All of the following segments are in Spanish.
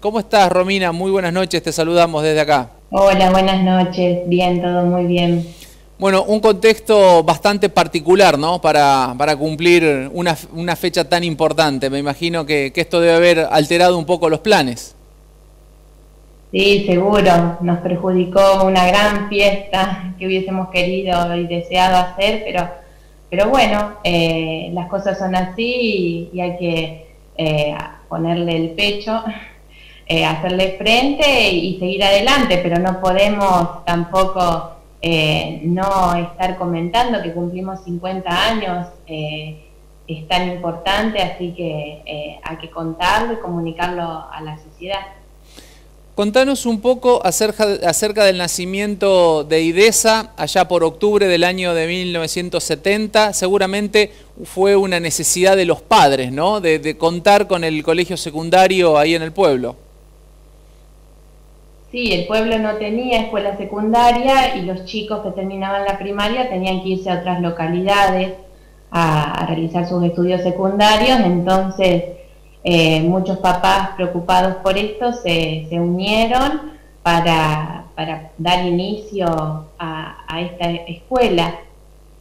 ¿Cómo estás, Romina? Muy buenas noches, te saludamos desde acá. Hola, buenas noches. Bien, todo muy bien. Bueno, un contexto bastante particular, ¿no? Para, para cumplir una, una, fecha tan importante. Me imagino que, que esto debe haber alterado un poco los planes. Sí, seguro. Nos perjudicó una gran fiesta que hubiésemos querido y deseado hacer, pero, pero bueno, eh, las cosas son así y, hay que eh, ponerle el pecho eh, hacerle frente y seguir adelante, pero no podemos tampoco no estar comentando que cumplimos 50 años, es tan importante, así que hay que contarlo y comunicarlo a la sociedad. Contanos un poco acerca, del nacimiento de IDESA allá por octubre del año de 1970. Seguramente fue una necesidad de los padres, ¿no? De contar con el colegio secundario ahí en el pueblo. Sí, el pueblo no tenía escuela secundaria y los chicos que terminaban la primaria tenían que irse a otras localidades a, realizar sus estudios secundarios, entonces eh, muchos papás preocupados por esto se, unieron para, dar inicio a, esta escuela.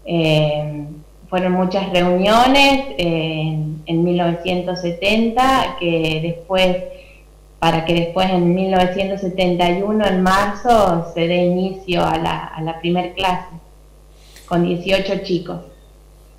Eh, fueron muchas reuniones en 1970 que después para que después en 1971, en marzo, se dé inicio a la, a la primer clase, con 18 chicos.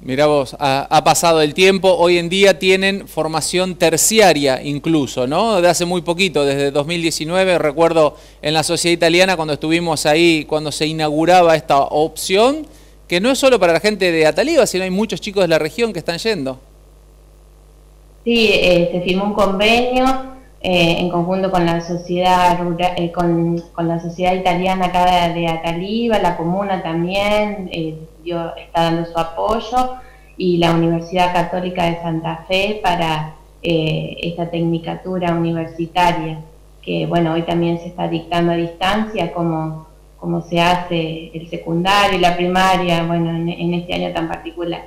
Mira vos, ha, pasado el tiempo, hoy en día tienen formación terciaria incluso, ¿no? De hace muy poquito, desde 2019, recuerdo en la sociedad italiana cuando estuvimos ahí, cuando se inauguraba esta opción, que no es solo para la gente de Ataliba, sino hay muchos chicos de la región que están yendo. Sí, eh, se firmó un convenio eh, en conjunto con la sociedad eh, con, la sociedad italiana acá de, Ataliba, la comuna también eh, está dando su apoyo y la Universidad Católica de Santa Fe para esta tecnicatura universitaria que bueno hoy también se está dictando a distancia como, como se hace el secundario y la primaria bueno en este año tan particular.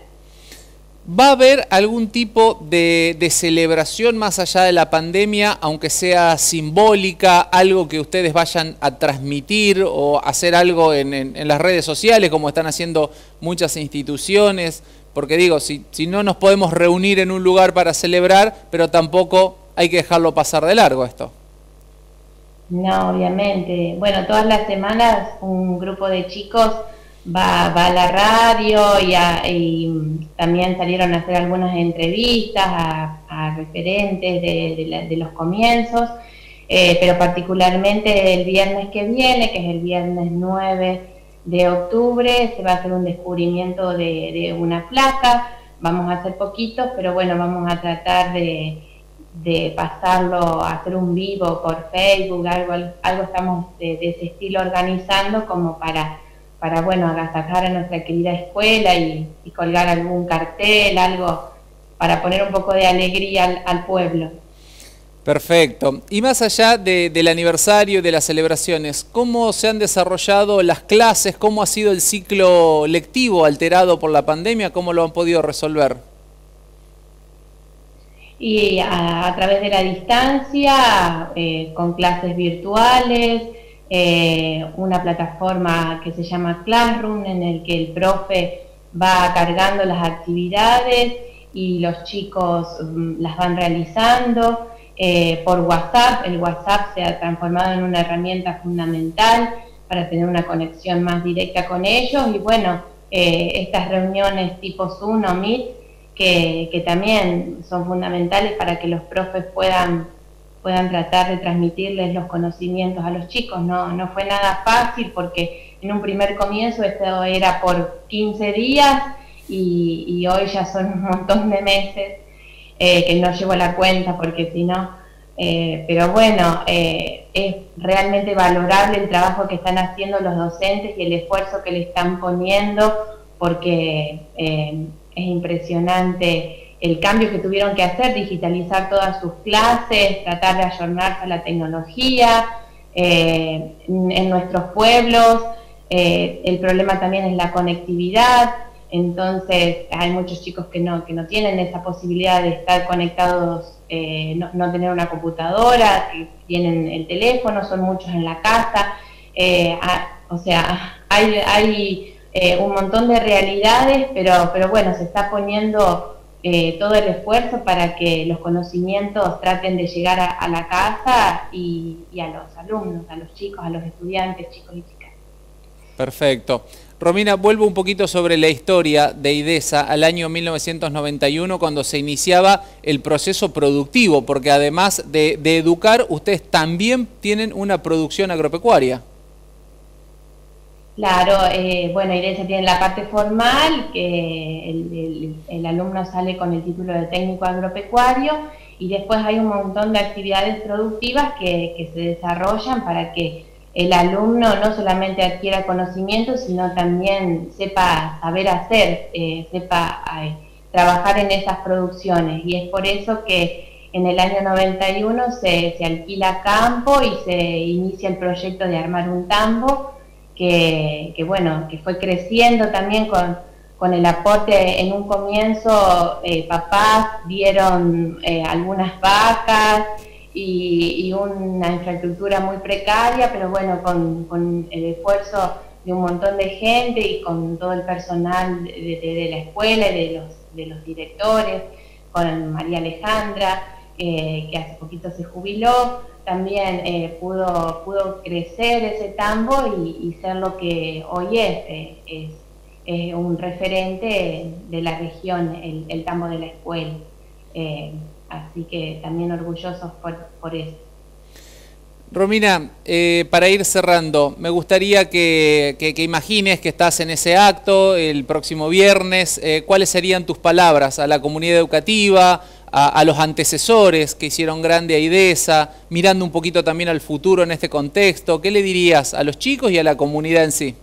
¿Va a haber algún tipo de, celebración más allá de la pandemia, aunque sea simbólica, algo que ustedes vayan a transmitir o hacer algo en, las redes sociales, como están haciendo muchas instituciones? Porque digo, si, no nos podemos reunir en un lugar para celebrar, pero tampoco hay que dejarlo pasar de largo esto. No, obviamente. Bueno, todas las semanas un grupo de chicos va, va a la radio y, también salieron a hacer algunas entrevistas a, referentes de, los comienzos, eh, pero particularmente el viernes que viene, que es el viernes 9 de octubre, se va a hacer un descubrimiento de, una placa, vamos a hacer poquitos, pero bueno, vamos a tratar de, pasarlo, a hacer un vivo por Facebook, algo, algo estamos de ese estilo organizando como para para, bueno, agasajar a nuestra querida escuela y, colgar algún cartel, algo para poner un poco de alegría al, pueblo. Perfecto. Y más allá del aniversario, de las celebraciones, ¿cómo se han desarrollado las clases? ¿Cómo ha sido el ciclo lectivo alterado por la pandemia? ¿Cómo lo han podido resolver? Y a, través de la distancia, eh, con clases virtuales, eh, una plataforma que se llama Classroom en el que el profe va cargando las actividades y los chicos mm, las van realizando. Eh, por WhatsApp, el WhatsApp se ha transformado en una herramienta fundamental para tener una conexión más directa con ellos y bueno, eh, estas reuniones tipo Zoom o que, que también son fundamentales para que los profes puedan puedan tratar de transmitirles los conocimientos a los chicos. No, no fue nada fácil porque en un primer comienzo esto era por 15 días y, hoy ya son un montón de meses eh, que no llevo la cuenta porque si no, eh, pero bueno, eh, es realmente valorable el trabajo que están haciendo los docentes y el esfuerzo que le están poniendo porque es impresionante el cambio que tuvieron que hacer, digitalizar todas sus clases, tratar de ayornarse a la tecnología eh, en nuestros pueblos. Eh, el problema también es la conectividad. entonces hay muchos chicos que no, que no tienen esa posibilidad de estar conectados, eh, no, tener una computadora, tienen el teléfono, son muchos en la casa, eh, o sea, hay, hay un montón de realidades, pero, pero bueno, se está poniendo todo el esfuerzo para que los conocimientos traten de llegar a, la casa y, y a los alumnos, a los chicos, a los estudiantes, chicos y chicas. Perfecto. Romina, vuelvo un poquito sobre la historia de IDESA al año 1991 cuando se iniciaba el proceso productivo, porque además de, educar, ustedes también tienen una producción agropecuaria. Claro, eh, bueno, IDESA tiene la parte formal, que el, alumno sale con el título de técnico agropecuario y después hay un montón de actividades productivas que se desarrollan para que el alumno no solamente adquiera conocimiento, sino también sepa saber hacer, eh, sepa eh, trabajar en esas producciones. Y es por eso que en el año 91 se, alquila campo y se inicia el proyecto de armar un tambo, que, bueno, que fue creciendo también con, el aporte, en un comienzo eh, papás dieron algunas vacas, y, una infraestructura muy precaria, pero bueno, con, el esfuerzo de un montón de gente y con todo el personal de, la escuela y de los, de los directores, con María Alejandra, eh, que hace poquito se jubiló, también eh, pudo, pudo crecer ese tambo y, ser lo que hoy es, eh, es, un referente de la región, el, el tambo de la escuela. Así que también orgullosos por, eso. Romina, eh, para ir cerrando, me gustaría que, imagines que estás en ese acto el próximo viernes. Eh, ¿Cuáles serían tus palabras a la comunidad educativa, a, los antecesores que hicieron grande a IDESA, mirando un poquito también al futuro en este contexto? ¿Qué le dirías a los chicos y a la comunidad en sí?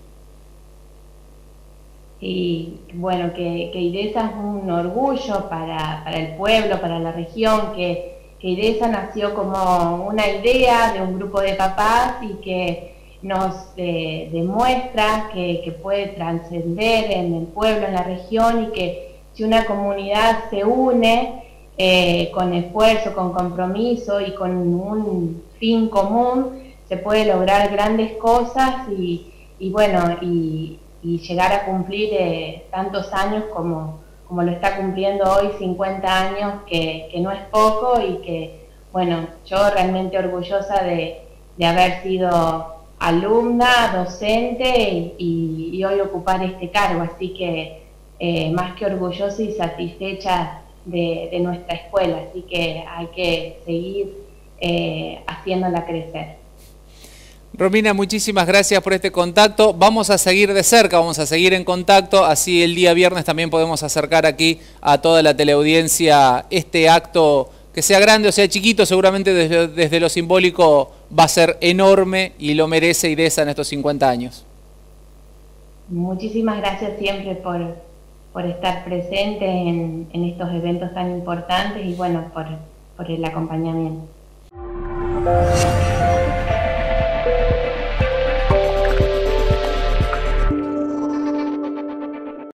y bueno, que, que IDESA es un orgullo para, el pueblo, para la región, que, que, IDESA nació como una idea de un grupo de papás y que nos eh, demuestra que, puede trascender en el pueblo, en la región y que si una comunidad se une eh, con esfuerzo, con compromiso y con un fin común, se puede lograr grandes cosas y, bueno, y, llegar a cumplir eh, tantos años como, como lo está cumpliendo hoy, 50 años, que, no es poco y que, bueno, yo realmente orgullosa de, haber sido alumna, docente y, hoy ocupar este cargo, así que eh, más que orgullosa y satisfecha de, nuestra escuela, así que hay que seguir eh, haciéndola crecer. Romina, muchísimas gracias por este contacto. Vamos a seguir de cerca, vamos a seguir en contacto, así el día viernes también podemos acercar aquí a toda la teleaudiencia este acto, que sea grande o sea chiquito, seguramente desde, lo simbólico va a ser enorme y lo merece IDESA en estos 50 años. Muchísimas gracias siempre por, por estar presente en, estos eventos tan importantes y bueno, por, por el acompañamiento.